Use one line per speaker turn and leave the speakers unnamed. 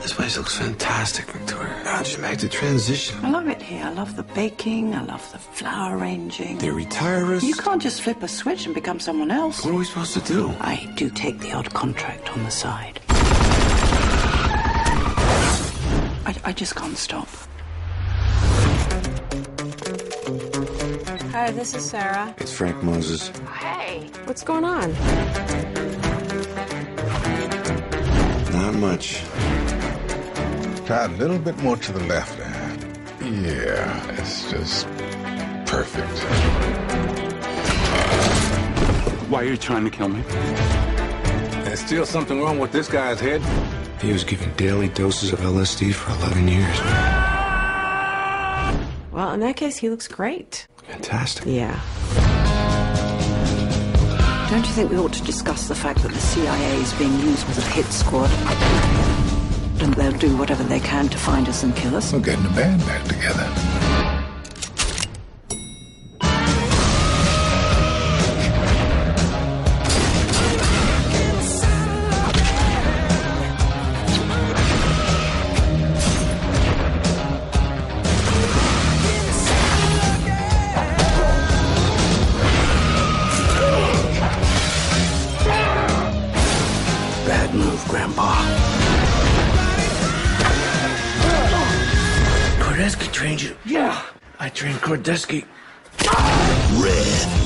This place looks fantastic, Victoria. How'd you make the transition?
I love it here. I love the baking. I love the flower arranging.
They retire us?
You can't just flip a switch and become someone else.
What are we supposed to do?
I do take the odd contract on the side. I, I just can't stop.
Hi, this is Sarah.
It's Frank Moses.
Hey, what's going on?
Not much.
Try a little bit more to the left. Eh? Yeah, it's just perfect.
Why are you trying to kill me?
There's still something wrong with this guy's head.
He was given daily doses of LSD for 11 years.
Well, in that case, he looks great.
Fantastic.
Yeah.
Don't you think we ought to discuss the fact that the CIA is being used as a hit squad? And they'll do whatever they can to find us and kill us?
We're getting the band back together.
Bad move, Grandpa. Kordeski trained you? Yeah. I trained Kordeski. Red.